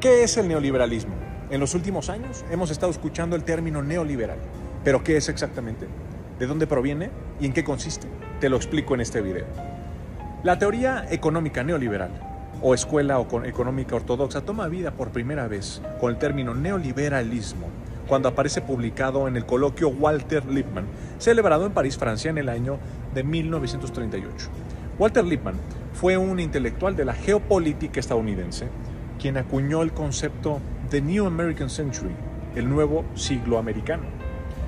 ¿Qué es el neoliberalismo? En los últimos años hemos estado escuchando el término neoliberal. ¿Pero qué es exactamente? ¿De dónde proviene y en qué consiste? Te lo explico en este video. La teoría económica neoliberal o escuela económica ortodoxa toma vida por primera vez con el término neoliberalismo cuando aparece publicado en el coloquio Walter Lippmann, celebrado en París, Francia, en el año de 1938. Walter Lippmann fue un intelectual de la geopolítica estadounidense, quien acuñó el concepto de New American Century, el nuevo siglo americano.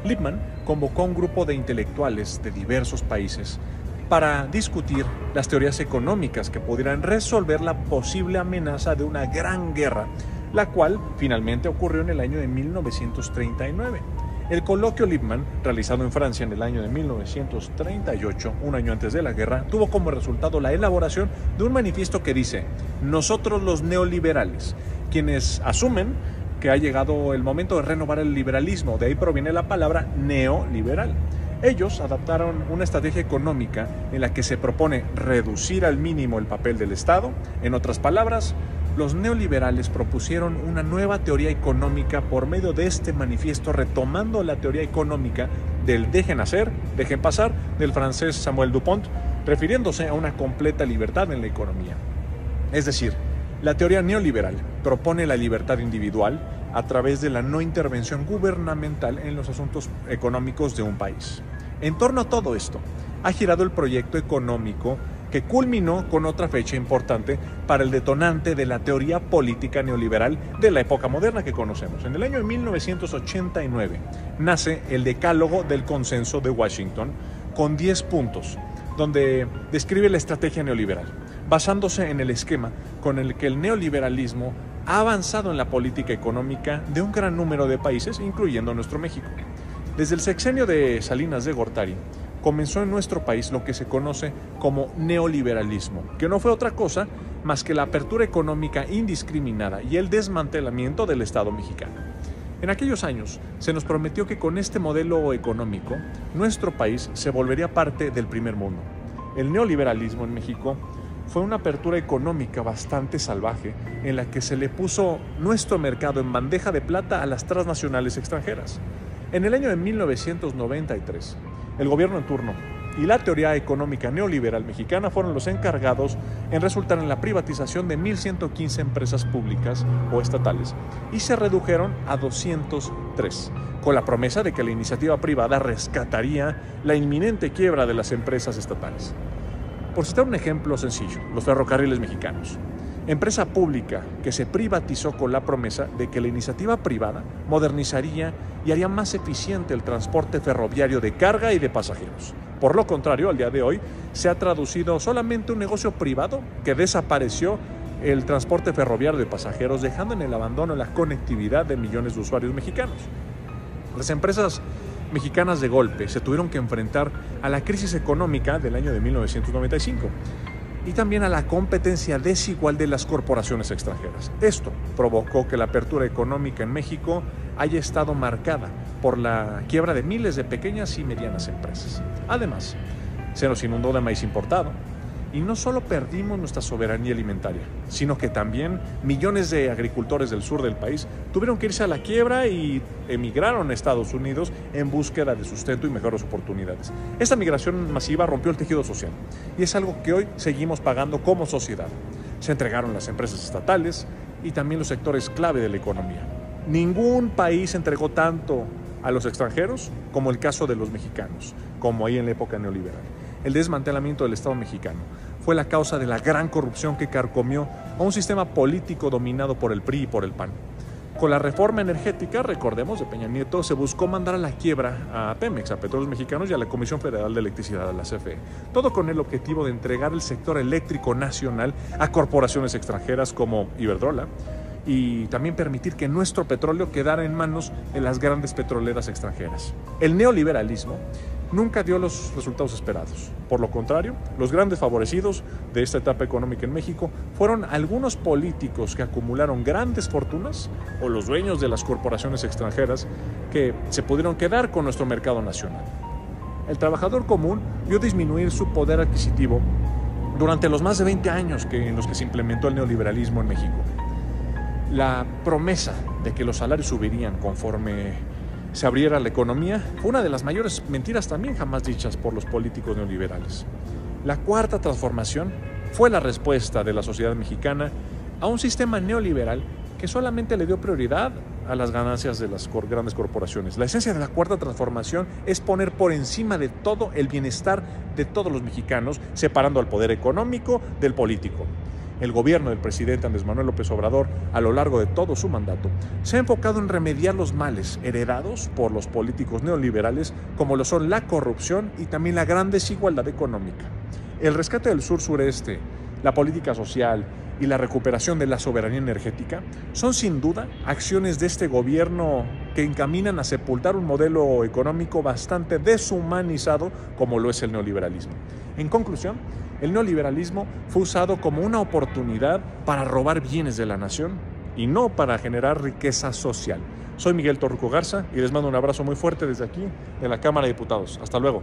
Lippmann convocó a un grupo de intelectuales de diversos países para discutir las teorías económicas que pudieran resolver la posible amenaza de una gran guerra, la cual finalmente ocurrió en el año de 1939. El coloquio Lippmann, realizado en Francia en el año de 1938, un año antes de la guerra, tuvo como resultado la elaboración de un manifiesto que dice, nosotros los neoliberales, quienes asumen que ha llegado el momento de renovar el liberalismo, de ahí proviene la palabra neoliberal. Ellos adaptaron una estrategia económica en la que se propone reducir al mínimo el papel del Estado, en otras palabras, los neoliberales propusieron una nueva teoría económica por medio de este manifiesto, retomando la teoría económica del dejen hacer, dejen pasar, del francés Samuel Dupont, refiriéndose a una completa libertad en la economía. Es decir, la teoría neoliberal propone la libertad individual a través de la no intervención gubernamental en los asuntos económicos de un país. En torno a todo esto, ha girado el proyecto económico que culminó con otra fecha importante para el detonante de la teoría política neoliberal de la época moderna que conocemos. En el año de 1989 nace el Decálogo del Consenso de Washington con 10 puntos, donde describe la estrategia neoliberal, basándose en el esquema con el que el neoliberalismo ha avanzado en la política económica de un gran número de países, incluyendo nuestro México. Desde el sexenio de Salinas de Gortari, comenzó en nuestro país lo que se conoce como neoliberalismo, que no fue otra cosa más que la apertura económica indiscriminada y el desmantelamiento del Estado mexicano. En aquellos años se nos prometió que con este modelo económico nuestro país se volvería parte del primer mundo. El neoliberalismo en México fue una apertura económica bastante salvaje en la que se le puso nuestro mercado en bandeja de plata a las transnacionales extranjeras. En el año de 1993, el gobierno en turno. Y la teoría económica neoliberal mexicana fueron los encargados en resultar en la privatización de 1.115 empresas públicas o estatales. Y se redujeron a 203, con la promesa de que la iniciativa privada rescataría la inminente quiebra de las empresas estatales. Por citar un ejemplo sencillo, los ferrocarriles mexicanos empresa pública que se privatizó con la promesa de que la iniciativa privada modernizaría y haría más eficiente el transporte ferroviario de carga y de pasajeros. Por lo contrario, al día de hoy se ha traducido solamente un negocio privado que desapareció el transporte ferroviario de pasajeros, dejando en el abandono la conectividad de millones de usuarios mexicanos. Las empresas mexicanas de golpe se tuvieron que enfrentar a la crisis económica del año de 1995 y también a la competencia desigual de las corporaciones extranjeras. Esto provocó que la apertura económica en México haya estado marcada por la quiebra de miles de pequeñas y medianas empresas. Además, se nos inundó de maíz importado, y no solo perdimos nuestra soberanía alimentaria, sino que también millones de agricultores del sur del país tuvieron que irse a la quiebra y emigraron a Estados Unidos en búsqueda de sustento y mejores oportunidades. Esta migración masiva rompió el tejido social y es algo que hoy seguimos pagando como sociedad. Se entregaron las empresas estatales y también los sectores clave de la economía. Ningún país entregó tanto a los extranjeros como el caso de los mexicanos, como ahí en la época neoliberal el desmantelamiento del Estado mexicano. Fue la causa de la gran corrupción que carcomió a un sistema político dominado por el PRI y por el PAN. Con la reforma energética, recordemos, de Peña Nieto, se buscó mandar a la quiebra a Pemex, a Petróleos Mexicanos y a la Comisión Federal de Electricidad, a la CFE. Todo con el objetivo de entregar el sector eléctrico nacional a corporaciones extranjeras como Iberdrola, y también permitir que nuestro petróleo quedara en manos de las grandes petroleras extranjeras. El neoliberalismo nunca dio los resultados esperados. Por lo contrario, los grandes favorecidos de esta etapa económica en México fueron algunos políticos que acumularon grandes fortunas o los dueños de las corporaciones extranjeras que se pudieron quedar con nuestro mercado nacional. El trabajador común vio disminuir su poder adquisitivo durante los más de 20 años que, en los que se implementó el neoliberalismo en México. la promesa de que los salarios subirían conforme se abriera la economía fue una de las mayores mentiras también jamás dichas por los políticos neoliberales. La cuarta transformación fue la respuesta de la sociedad mexicana a un sistema neoliberal que solamente le dio prioridad a las ganancias de las grandes corporaciones. La esencia de la cuarta transformación es poner por encima de todo el bienestar de todos los mexicanos, separando al poder económico del político. El gobierno del presidente Andrés Manuel López Obrador, a lo largo de todo su mandato, se ha enfocado en remediar los males heredados por los políticos neoliberales, como lo son la corrupción y también la gran desigualdad económica. El rescate del sur-sureste, la política social, y la recuperación de la soberanía energética son sin duda acciones de este gobierno que encaminan a sepultar un modelo económico bastante deshumanizado como lo es el neoliberalismo. En conclusión, el neoliberalismo fue usado como una oportunidad para robar bienes de la nación y no para generar riqueza social. Soy Miguel Torruco Garza y les mando un abrazo muy fuerte desde aquí, de la Cámara de Diputados. Hasta luego.